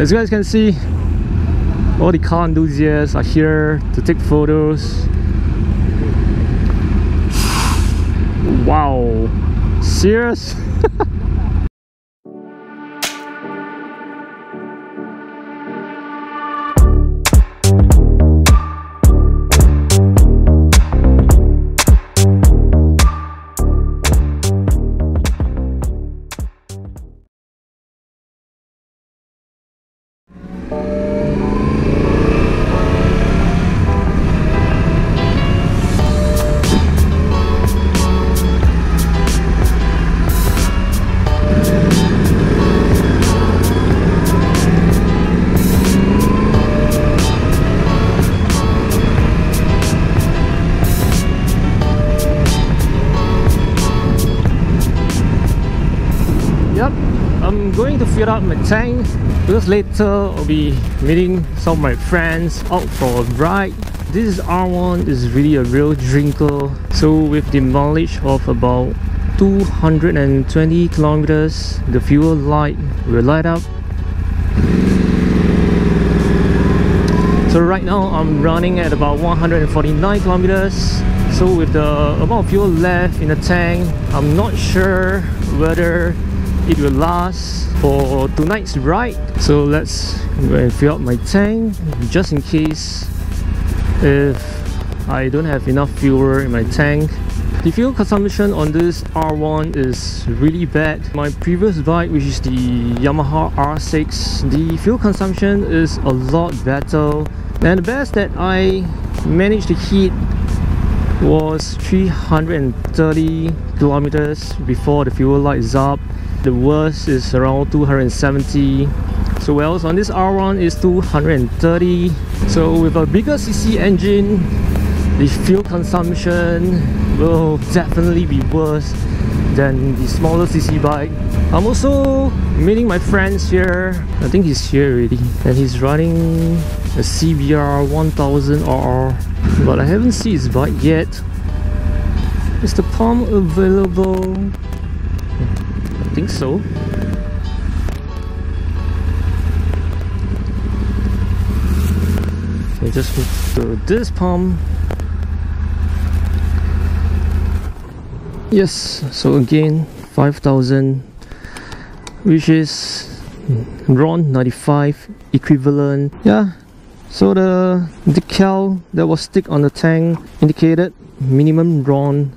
As you guys can see, all the car enthusiasts are here to take photos. Wow, serious? to fill up my tank because later I'll be meeting some of my friends out for a ride. This R1 is really a real drinker. So with the mileage of about 220 kilometers, the fuel light will light up. So right now I'm running at about 149 kilometers. So with the amount of fuel left in the tank, I'm not sure whether it will last for tonight's ride. So let's fill up my tank just in case if I don't have enough fuel in my tank. The fuel consumption on this R1 is really bad. My previous bike which is the Yamaha R6 the fuel consumption is a lot better. And the best that I managed to hit was 330 kilometers before the fuel lights up the worst is around 270 so whereas on this R1 is 230 so with a bigger CC engine the fuel consumption will definitely be worse than the smaller CC bike. I'm also meeting my friends here. I think he's here already. And he's running a CBR 1000RR but I haven't seen his bike yet. Is the pump available think so. Okay, just to this pump. Yes, so again 5000 which is RON 95 equivalent. Yeah, so the decal that was stick on the tank indicated minimum RON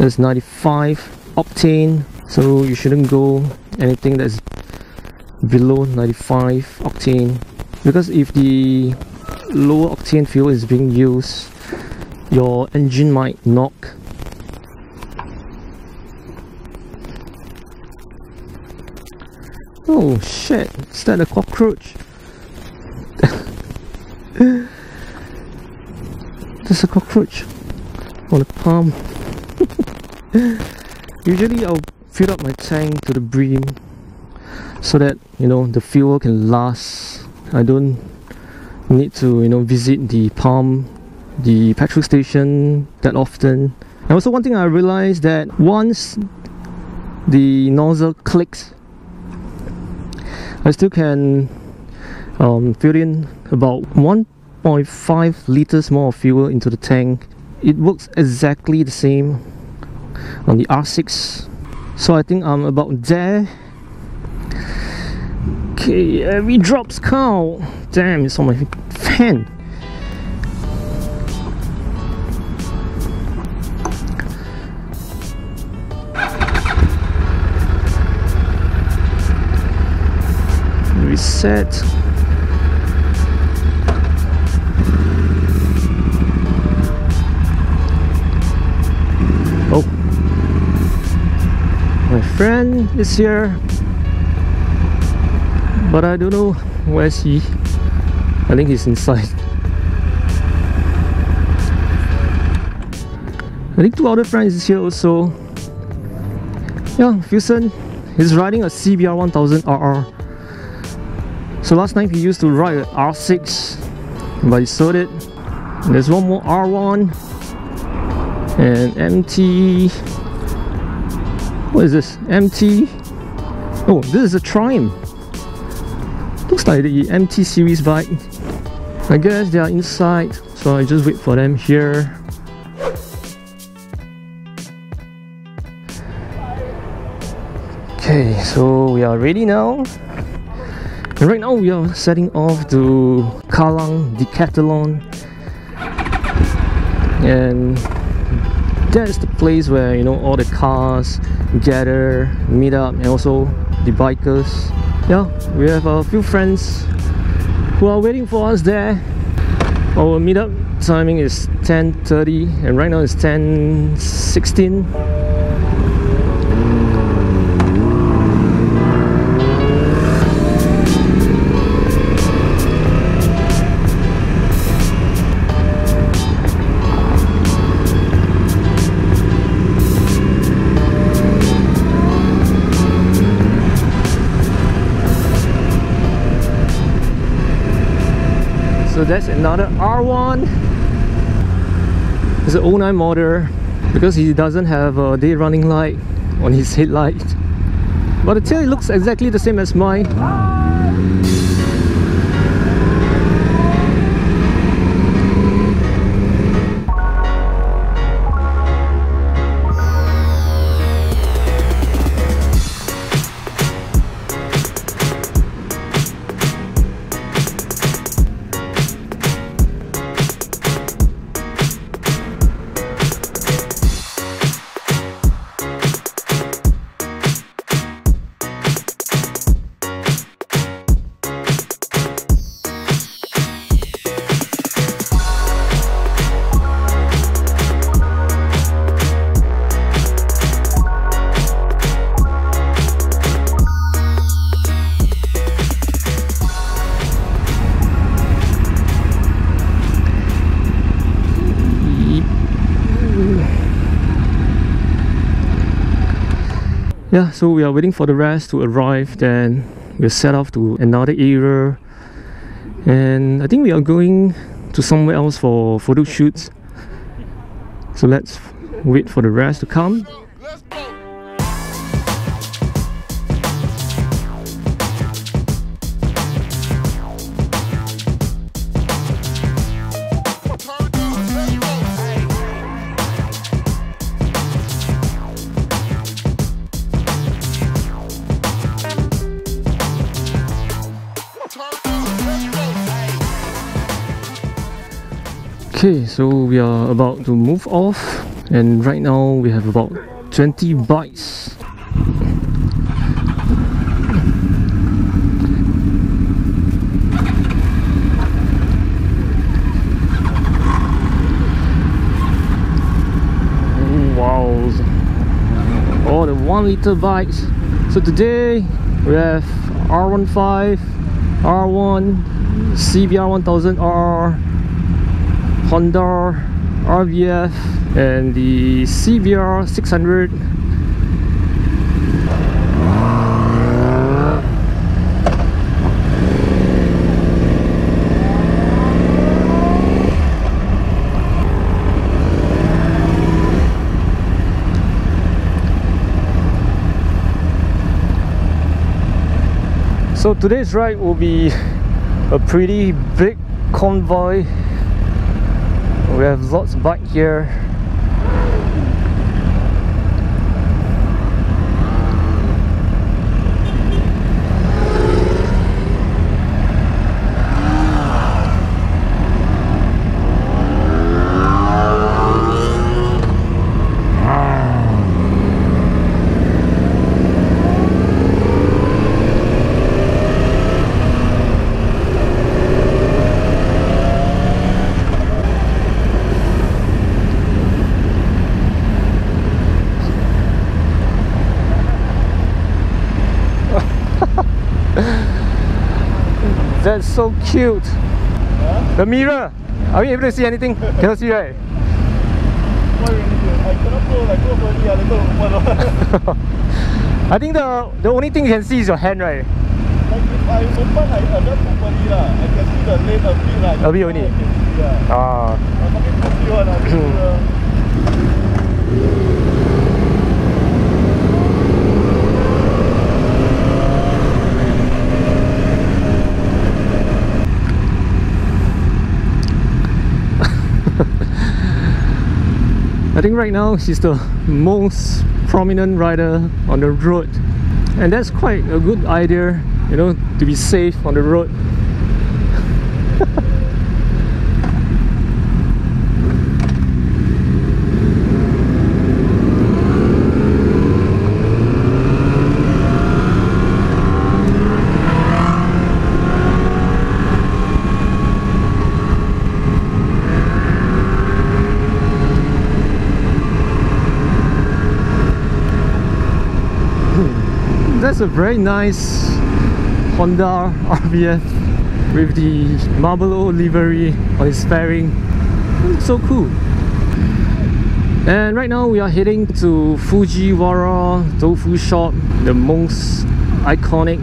is 95 octane so you shouldn't go anything that's below 95 octane. Because if the lower octane fuel is being used your engine might knock. Oh shit. Is that a cockroach? There's a cockroach on the palm usually I'll fill up my tank to the brim so that you know the fuel can last. I don't need to you know visit the pump the petrol station that often. And also one thing I realized that once the nozzle clicks I still can um, fill in about 1.5 liters more of fuel into the tank. It works exactly the same on the R6 so I think I'm about there. Okay every drops count. Damn it's on my fan. Reset is here but I don't know where's he. I think he's inside. I think two other friends is here also. Yeah Fusen he's riding a CBR 1000 RR so last time he used to ride an R6 but he sold it. There's one more R1 and MT what is this? MT oh this is a Triumph Looks like the MT series bike. I guess they are inside, so I just wait for them here. Okay, so we are ready now. And right now we are setting off to Kallang Decathlon. And that's the place where you know all the cars gather, meet up, and also the bikers. Yeah, we have a few friends who are waiting for us there. Our meetup timing is 10.30 and right now it's 10.16 that's another R1 it's an 09 model because he doesn't have a day running light on his headlight. But the tail looks exactly the same as mine yeah so we are waiting for the rest to arrive then we'll set off to another area. And I think we are going to somewhere else for photo shoots. So let's wait for the rest to come Okay, so we are about to move off and right now we have about 20 bikes wow. All the one liter bikes so today we have R15 R1 CBR 1000R Honda RVF and the CBR 600 So today's ride will be a pretty big convoy we have lots back here That's so cute. Huh? The mirror. Are we able to see anything? Cannot see, right? I think the the only thing you can see is your hand, right? Like if I open, I adjust properly, la, I can see the lane a bit. La, a bit only? See, ah. I'm talking to you, I think right now she's the most prominent rider on the road. And that's quite a good idea you know to be safe on the road that's a very nice Honda RVF with the Marlboro livery on its fairing. Looks So cool. And right now we are heading to Fujiwara Tofu Shop, the most iconic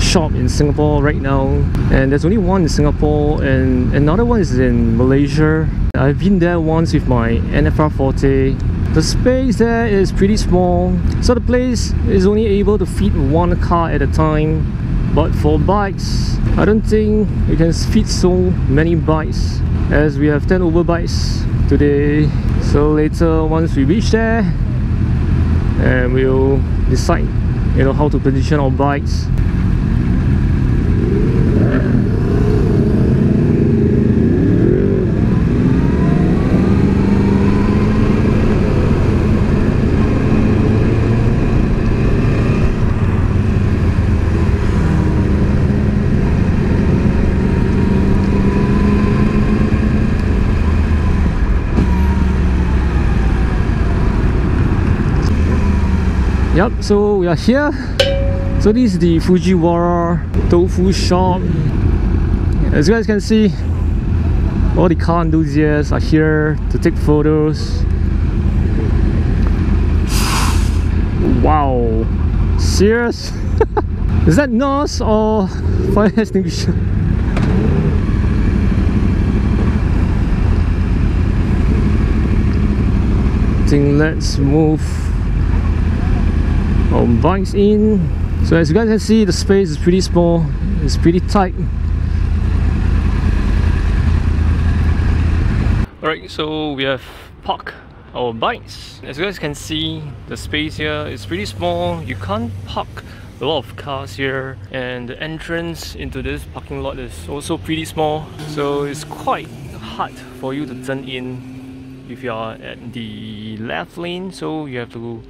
shop in Singapore right now. And there's only one in Singapore and another one is in Malaysia. I've been there once with my NFR Forte the space there is pretty small, so the place is only able to fit one car at a time. But for bikes, I don't think we can fit so many bikes as we have 10 over bikes today. So later, once we reach there, and we'll decide you know how to position our bikes so we are here. So this is the Fujiwara Tofu shop. As you guys can see, all the car enthusiasts are here to take photos. Wow, serious? is that NOS or fire extinguisher? Let's move our bikes in so as you guys can see the space is pretty small it's pretty tight Alright, so we have parked our bikes. As you guys can see, the space here is pretty small. You can't park a lot of cars here and the entrance into this parking lot is also pretty small. So it's quite hard for you to turn in if you are at the left lane. So you have to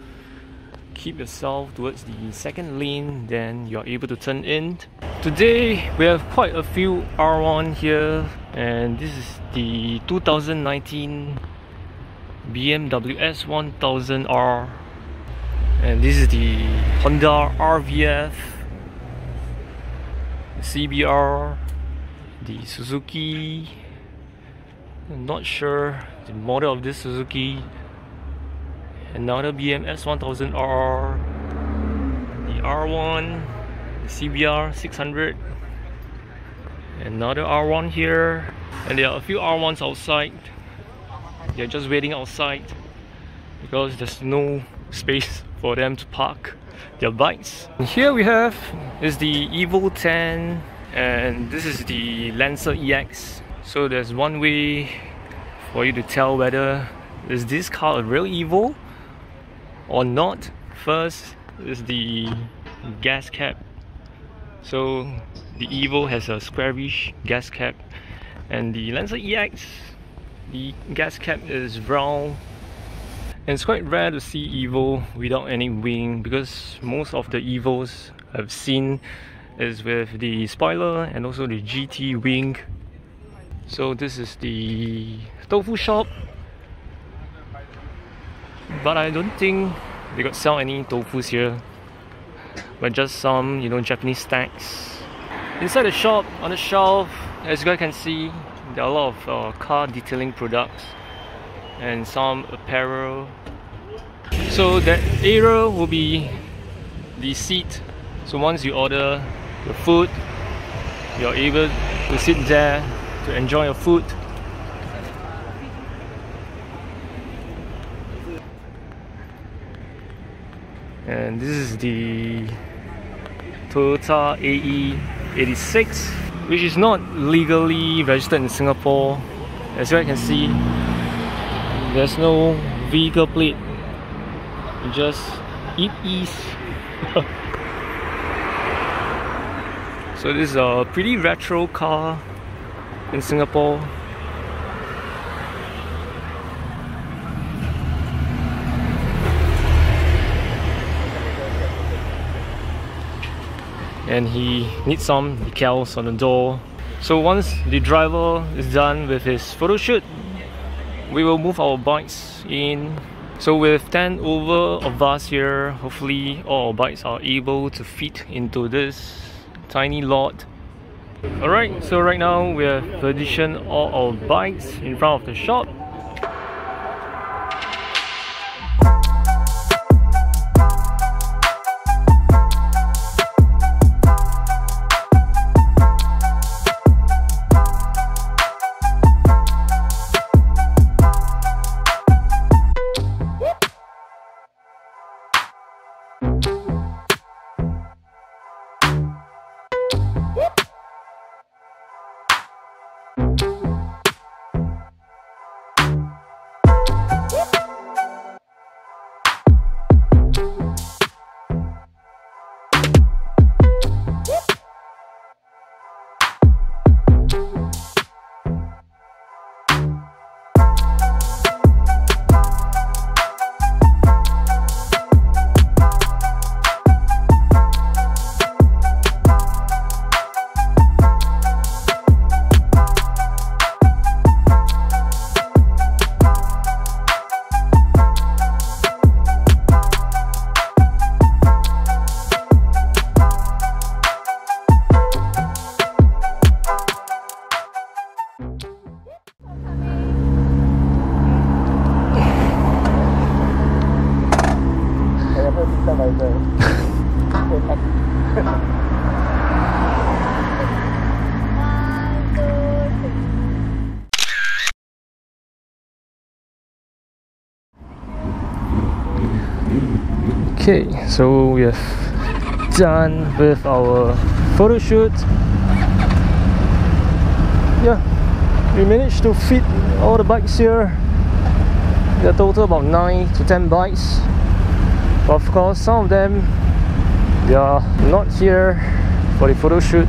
keep yourself towards the second lane then you're able to turn in. Today we have quite a few R1 here and this is the 2019 BMW S1000R and this is the Honda RVF the CBR the Suzuki. I'm not sure the model of this Suzuki another BMS 1000R, the R1, the CBR 600, another R1 here, and there are a few R1s outside. They're just waiting outside because there's no space for them to park their bikes. And here we have is the Evo 10 and this is the Lancer EX. So there's one way for you to tell whether is this car a real Evo or not first is the gas cap. So the Evo has a squarish gas cap and the Lancer EX the gas cap is round and it's quite rare to see Evo without any wing because most of the Evos I've seen is with the spoiler and also the GT wing. So this is the tofu shop but I don't think they got sell any tofus here. But just some you know Japanese snacks. Inside the shop on the shelf as you guys can see there are a lot of uh, car detailing products and some apparel. So that area will be the seat. So once you order your food you're able to sit there to enjoy your food and this is the Toyota AE86 which is not legally registered in Singapore. As you can see there's no vehicle plate. Just it is so this is a pretty retro car in Singapore and he needs some decals on the door. So once the driver is done with his photo shoot we will move our bikes in. So with 10 over of us here hopefully all our bikes are able to fit into this tiny lot. Alright so right now we have positioned all our bikes in front of the shop Okay, so we have done with our photo shoot. Yeah, we managed to fit all the bikes here. There are total about 9 to 10 bikes. But of course, some of them they are not here for the photo shoot.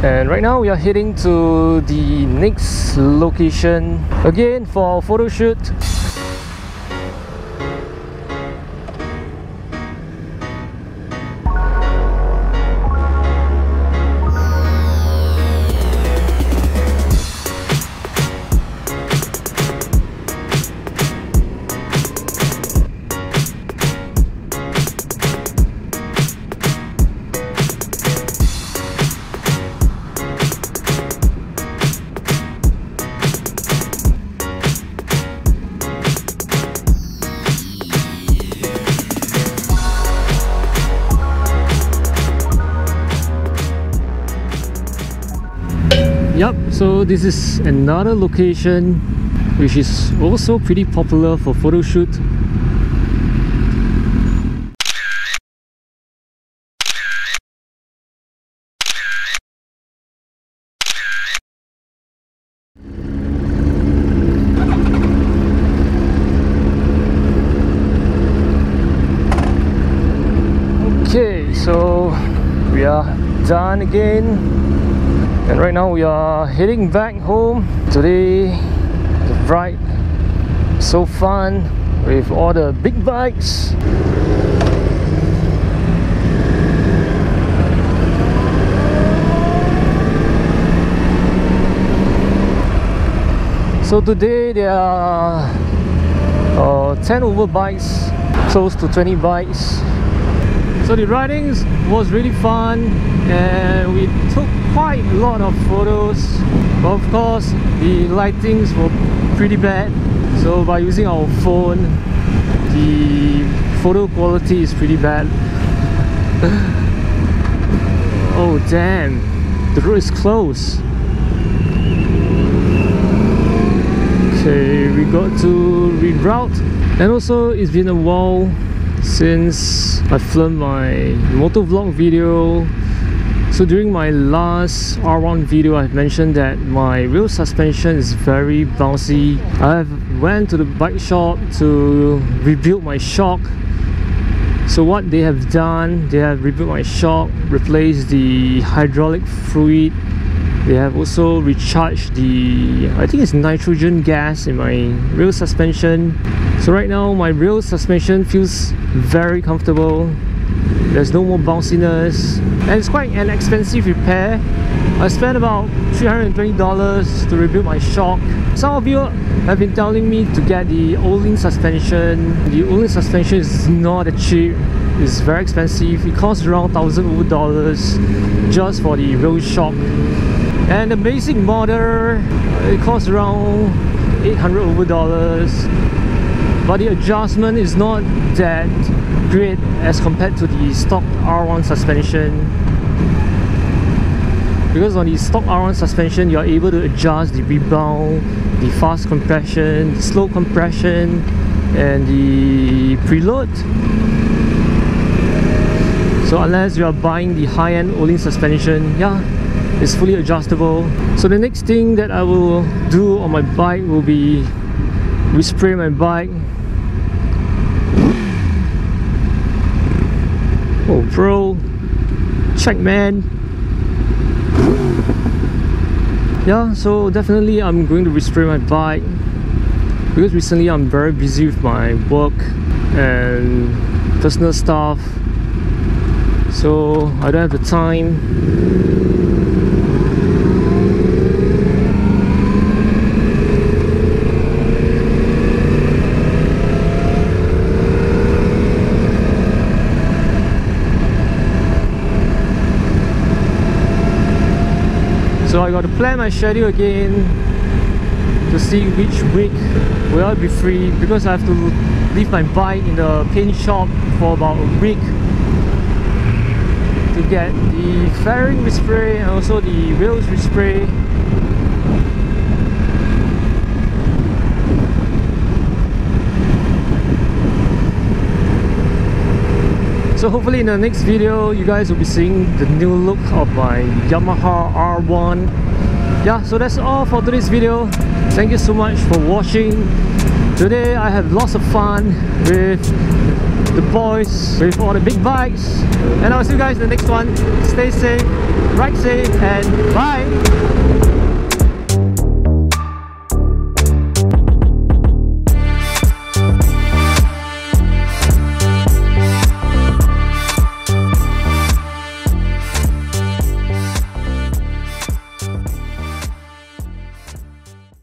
And right now we are heading to the next location again for our photo shoot. This is another location which is also pretty popular for photo shoot. Okay, so we are done again and right now we are heading back home. Today the ride so fun. With all the big bikes. So today there are uh, 10 over bikes. Close to 20 bikes so the riding was really fun and we took quite a lot of photos. But of course, the lightings were pretty bad. So by using our phone, the photo quality is pretty bad. oh damn, the road is closed. Okay, we got to reroute. And also, it's been a while since I filmed my motovlog video So during my last R1 video I've mentioned that my rear suspension is very bouncy. I've went to the bike shop to rebuild my shock. So what they have done, they have rebuilt my shock, replaced the hydraulic fluid they have also recharged the I think it's nitrogen gas in my rear suspension. So right now my rear suspension feels very comfortable. There's no more bounciness. And it's quite an expensive repair. I spent about $320 to rebuild my shock. Some of you have been telling me to get the Öhlins suspension. The Öhlins suspension is not that cheap. It's very expensive. It costs around thousand dollars just for the rear shock and the basic model. It costs around 800 over dollars. But the adjustment is not that great as compared to the stock R1 suspension. Because on the stock R1 suspension you're able to adjust the rebound, the fast compression, the slow compression and the preload. So unless you are buying the high-end Öhlins suspension yeah it's fully adjustable. So the next thing that I will do on my bike will be respray my bike. Oh bro. Check man. Yeah so definitely I'm going to respray my bike because recently I'm very busy with my work and personal stuff. So I don't have the time So I got to plan my schedule again to see which week will I be free because I have to leave my bike in the paint shop for about a week to get the fairing respray and also the wheels respray So hopefully in the next video you guys will be seeing the new look of my Yamaha R1 Yeah, so that's all for today's video. Thank you so much for watching. Today I have lots of fun with the boys, with all the big bikes. And I'll see you guys in the next one. Stay safe, ride safe and bye